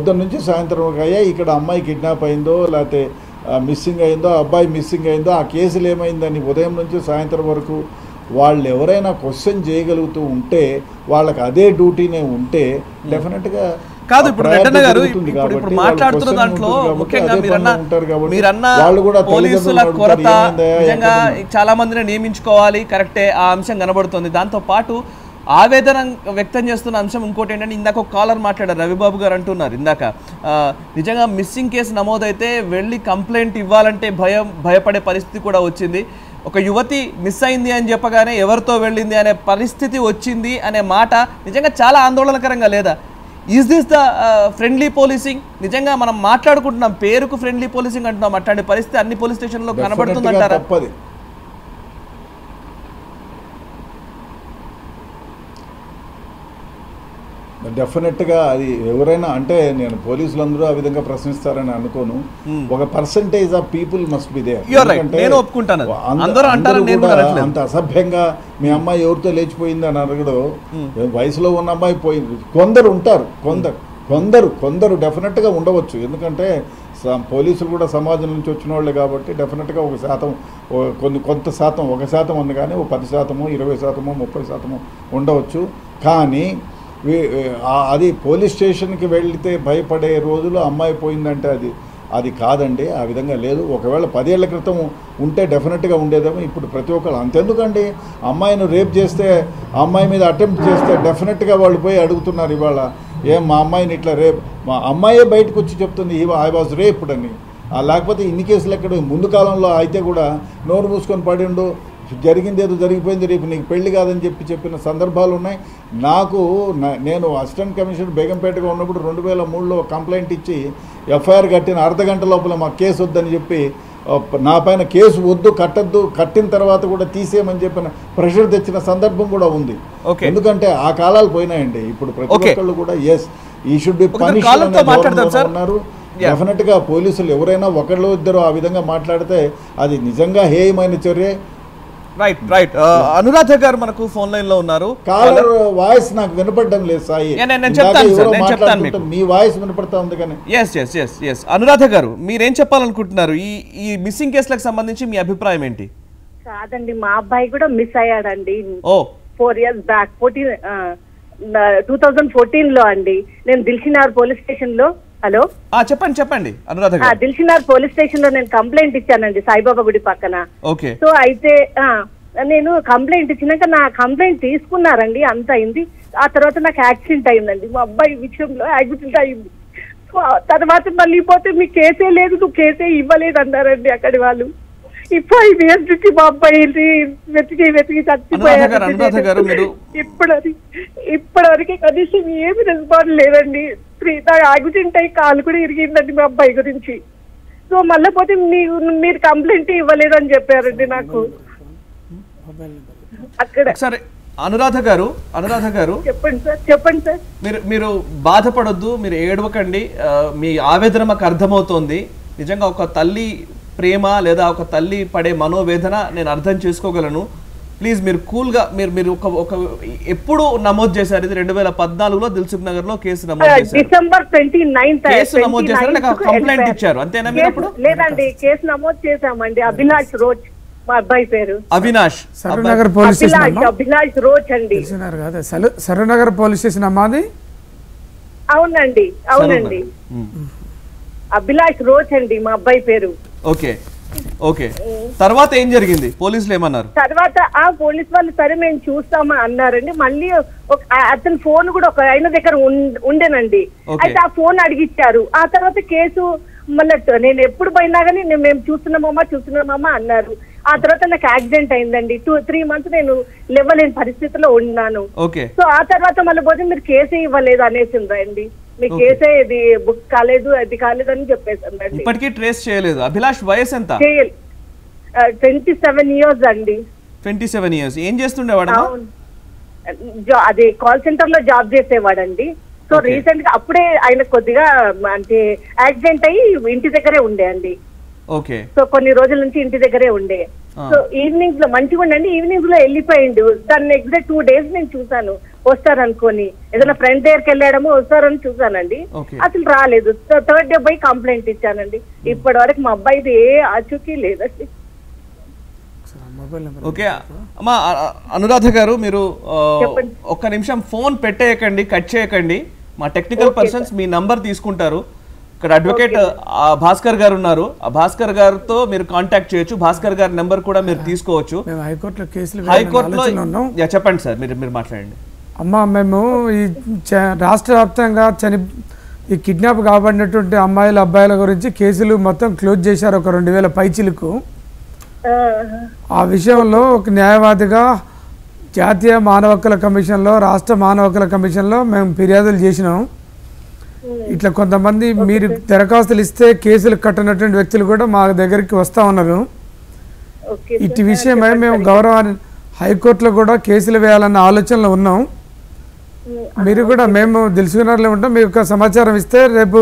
పొద్దున్న నుంచి సాయంత్రం వరకు అయ్యా ఇక్కడ అమ్మాయి కిడ్నాప్ అయిందో లేకపోతే మిస్సింగ్ అయిందో అబ్బాయి మిస్సింగ్ అయిందో ఆ కేసులు ఏమైందని ఉదయం నుంచి సాయంత్రం వరకు వాళ్ళు ఎవరైనా క్వశ్చన్ చేయగలుగుతూ ఉంటే వాళ్ళకి అదే డ్యూటీనే ఉంటే డెఫినెట్గా కాదు ఇప్పుడు రెడ్డన్న గారు ఇప్పుడు మాట్లాడుతున్న దాంట్లో ముఖ్యంగా మీరన్న మీరన్న వాళ్ళు కూడా పోలీసుల కొరత నిజంగా చాలా మందిని నియమించుకోవాలి. కరెక్టే ఆ అంశం కనబడుతుంది. దాంతో పాటు ఆవేదన వ్యక్తం చేస్తున్న అంశం ఇంకోటి ఏంటంటే ఇందాక ఒక కాలర్ మాట్లాడారు రవిబాబు గారు అంటున్నారు. ఇందాక నిజంగా మిస్సింగ్ కేసు నమోదైతే వెళ్ళి కంప్లైంట్ ఇవ్వాలంటే భయం భయపడే పరిస్థితి కూడా వచ్చింది. ఒక యువతి మిస్ అయింది అని చెప్పగానే ఎవరితో వెళ్ళింది అనే పరిస్థితి వచ్చింది అనే మాట నిజంగా చాలా ఆందోళనకరంగా లేదా? Is this the friendly policing నిజంగా మనం మాట్లాడుకుంటున్నాం పేరుకు ఫ్రెండ్లీ పోలీసింగ్ అంటున్నాం అట్లాంటి పరిస్థితి అన్ని పోలీస్ స్టేషన్లో కనబడుతుందంటారా? తప్పది. డెఫినెట్గా అది ఎవరైనా అంటే నేను పోలీసులందరూ ఆ విధంగా ప్రశ్నిస్తారని అనుకోను. ఒక percentage of people must be there. అందరూ. అంత అసభ్యంగా మీ అమ్మాయి ఎవరితో లేచిపోయింది అని అడగడు వయసులో ఉన్న అమ్మాయి పోయింది కొందరు ఉంటారు. కొందరు కొందరు కొందరు డెఫినెట్గా ఉండవచ్చు. ఎందుకంటే పోలీసులు కూడా సమాజం నుంచి వచ్చిన వాళ్ళే కాబట్టి డెఫినెట్గా ఒక శాతం కొన్ని కొంత శాతం ఒక శాతం ఉంది కానీ ఒక పది శాతము ఇరవై శాతము ముప్పై శాతము ఉండవచ్చు. కానీ అది పోలీస్ స్టేషన్కి వెళితే భయపడే రోజులు అమ్మాయి పోయిందంటే అది అది కాదండి ఆ విధంగా లేదు. ఒకవేళ పదేళ్ళ క్రితం ఉంటే డెఫినెట్గా ఉండేదేమో ఇప్పుడు ప్రతి ఒక్కరు అంతెందుకండి? అమ్మాయిని రేప్ చేస్తే అమ్మాయి మీద అటెంప్ట్ చేస్తే డెఫినెట్గా వాళ్ళు పోయి అడుగుతున్నారు ఇవాళ ఏం మా అమ్మాయిని ఇట్లా రేప్ మా అమ్మాయే బయటకు వచ్చి చెప్తుంది ఐ వాజ్ రేప్డ్ అని. లేకపోతే ఇన్ని కేసులు ఎక్కడ ముందు కాలంలో అయితే కూడా నోరు మూసుకొని పడిండు జరిగింది ఏదో జరిగిపోయింది రేపు నీకు పెళ్ళి కాదని చెప్పి చెప్పిన సందర్భాలు ఉన్నాయి నాకు నేను అసిస్టెంట్ కమిషనర్ బేగంపేటగా ఉన్నప్పుడు రెండు వేల మూడులో కంప్లైంట్ ఇచ్చి ఎఫ్ఐఆర్ కట్టిన అర్ధ గంట లోపల మాకు కేసు వద్దని చెప్పి నా పైన కేసు వద్దు కట్టద్దు కట్టిన తర్వాత కూడా తీసేయమని చెప్పిన ప్రెషర్ తెచ్చిన సందర్భం కూడా ఉంది. ఎందుకంటే ఆ కాలాలు పోయినాయండి ఇప్పుడు ప్రతి. ఒక్కళ్ళు కూడా ఎస్ ఈ షుడ్ బి. ఉన్నారు Yeah. డెఫినెట్గా పోలీసులు ఎవరైనా ఒకళ్ళు ఇద్దరు ఆ విధంగా మాట్లాడితే అది నిజంగా హేయమైన చర్య రైట్ రైట్ అనురాధ గారు మనకు ఫోన్ లైన్లో ఉన్నారు. కాలర్ వాయిస్ నాకు వినపడడం లేదు సాయి. నేను- చెప్తాను సార్, నేను చెప్తాను మీకు. మీ వాయిస్ వినపడతా ఉంది కానీ. Yes yes yes yes Anuradha గారు మీరేం చెప్పాలనుకుంటున్నారు? ఈ ఈ మిస్సింగ్ కేసులకు సంబంధించి మీ అభిప్రాయం ఏంటి? కాదండి మా అబ్బాయి కూడా మిస్ అయ్యాడండి. ఓ. Four years back fourteen two thousand ఫోర్టీన్లో అండి. నేను దిల్సినార్ పోలీస్ స్టేషన్లో హలో? చెప్పండి చెప్పండి అనురాధ దిల్సినార్ పోలీస్ స్టేషన్లో నేను కంప్లైంట్ ఇచ్చానండి సాయిబాబా గుడి పక్కన. ఓకే. సో అయితే నేను కంప్లైంట్ ఇచ్చినాక నా కంప్లైంట్ తీసుకున్నారండి అంత అయింది. ఆ తర్వాత నాకు యాక్సిడెంట్ అయిందండి మా అబ్బాయి విషయంలో యాక్సిడెంట్ అయింది. సో తర్వాత మళ్ళీ పోతే మీ కేసే లేదు నువ్వు కేసే ఇవ్వలేదు అన్నారండి అక్కడి వాళ్ళు. ఫైవ్ ఇయర్స్ నుంచి మా అబ్బాయి వెతికి వెతికి మీరు- ఇప్పుడు ఇప్పటి వరకు కనీసం ఏమి రెస్పాన్స్ లేదండి. త్రీ యాక్సిడెంట్ అయ్యి కాలు కూడా ఇరిగిందండి మా అబ్బాయి గురించి. సో మళ్ళీ పోతే మీరు మీరు కంప్లైంట్ ఇవ్వలేదని చెప్పారండి నాకు. అక్కడ. ఒకసారి అనురాధ గారు అనురాధ గారు చెప్పండి సార్ చెప్పండి సార్. మీరు మీరు బాధపడొద్దు మీరు ఏడవకండి. మీ ఆవేదన మాకు అర్థమవుతోంది. నిజంగా ఒక తల్లి ప్రేమ లేదా ఒక తల్లి పడే మనోవేదన నేను అర్థం చేసుకోగలను. ప్లీజ్ మీరు కూల్గా మీరు మీరు ఒక ఒక ఎప్పుడు నమోదు చేశారు. ఇది రెండు వేల పద్నాలుగులో దిల్సుఖ్ నగర్లో కేసు నమోదు చేశారు. డిసెంబర్ ట్వంటీ నైన్త్ కేసు నమోదు చేశారా? కంప్లైంట్ ఇచ్చారు. అంతేనా మీరు అప్పుడు? లేదండి కేసు నమోదు చేశామండి. అభిలాష్ రోజ్ మా అబ్బాయి పేరు. Avinash Saroornagar police station Abhilash rose అండి. కదా. సరూనగర్ పోలీస్ స్టేషన్ అమ్మాది అవునండి అవునండి. అభిలాష్ రోజ్ అండి మా అబ్బాయి పేరు. ఓకే. ఓకే. తర్వాత ఏం జరిగింది? పోలీసులు ఏమన్నారు? తర్వాత ఆ పోలీస్ వాళ్ళు సరే మేము చూస్తామా అన్నారండి. మళ్ళీ అతని ఫోన్ కూడా ఒక ఆయన దగ్గర ఉండేనండి. అయితే ఆ ఫోన్ అడిగిచ్చారు. ఆ తర్వాత కేసు మళ్ళీ నేను ఎప్పుడు పోయినా కానీ మేము చూస్తున్నామమ్మా చూస్తున్నామమ్మా అన్నారు. ఆ తర్వాత నాకు యాక్సిడెంట్ అయిందండి. టూ త్రీ మంత్స్ నేను లేవలేని పరిస్థితిలో ఉన్నాను. సో ఆ తర్వాత మళ్ళీ పోతే మీరు కేసే ఇవ్వలేదు అనేసిందండి మీ Okay. కేసే ఇది బుక్ కాలేదు అది కాలేదు అని చెప్పేసిందండి ఇప్పటికీ ట్రేస్ చేయలేదు. అభిలాష్ వయసు ఎంత? ట్వంటీ సెవెన్ ఇయర్స్ అండి. ట్వంటీ సెవెన్ ఇయర్స్ ఏం జా- అదే కాల్ సెంటర్లో జాబ్ చేసేవాడండి. సో. రీసెంట్గా అప్పుడే ఆయన కొద్దిగా అంటే యాక్సిడెంట్ అయ్యి ఇంటి దగ్గరే ఉండే అండి. ఓకే. సో కొన్ని రోజుల నుంచి ఇంటి దగ్గరే ఉండే. సో ఈవినింగ్స్లో మంచిగా ఉండండి. ఈవినింగ్స్లో వెళ్ళిపోయిండు. దాన్ని నెక్స్ట్ డే టూ డేస్ నేను చూసాను వస్తారనుకొని. ఏదైనా ఫ్రెండ్ దగ్గరికి వెళ్ళాడమో వస్తారని చూసానండి Okay. అసలు రాలేదు. థర్డ్ డే పోయి కంప్లైంట్ ఇచ్చానండి. ఇప్పటి వరకు మా అబ్బాయిది ఏ ఆచూకీ లేదండి. ఓకే. అమ్మా అనురాధ గారు మీరు. ఒక్క నిమిషం ఫోన్ పెట్టేయకండి కట్ చేయకండి. మా టెక్నికల్ పర్సన్స్ మీ నంబర్ తీసుకుంటారు. ఇక్కడ అడ్వకేట్ ఆ, భాస్కర్ గారు ఉన్నారు. ఆ భాస్కర్ గారితో మీరు కాంటాక్ట్ చేయొచ్చు. భాస్కర్ గారి నెంబర్ కూడా మీరు తీసుకోవచ్చు. మేము హైకోర్టులో కేసులు హైకోర్టులో చెప్పండి సార్. మీరు మీరు మాట్లాడండి. అమ్మ మేము ఈ రాష్ట్ర వ్యాప్తంగా చని ఈ కిడ్నాప్ కాబడినటువంటి అమ్మాయిల అబ్బాయిల గురించి కేసులు మొత్తం క్లోజ్ చేశారు ఒక రెండు వేల పైచిలకు. ఆ, ఆ విషయంలో ఒక న్యాయవాదిగా జాతీయ మానవ హక్కుల కమిషన్లో రాష్ట్ర మానవ హక్కుల కమిషన్లో మేము ఫిర్యాదులు చేసినాం. ఇట్లా కొంతమంది మీరు దరఖాస్తులు ఇస్తే కేసులు కట్టనటువంటి వ్యక్తులు కూడా మా దగ్గరికి వస్తూ ఉన్నారు. ఇటు విషయమై మేము గౌరవాన్ని హైకోర్టులో కూడా కేసులు వేయాలన్న ఆలోచనలో ఉన్నాం. మీరు కూడా మేము తెలుసుకున్నట్లే ఉంటాం. మీకు సమాచారం ఇస్తే రేపు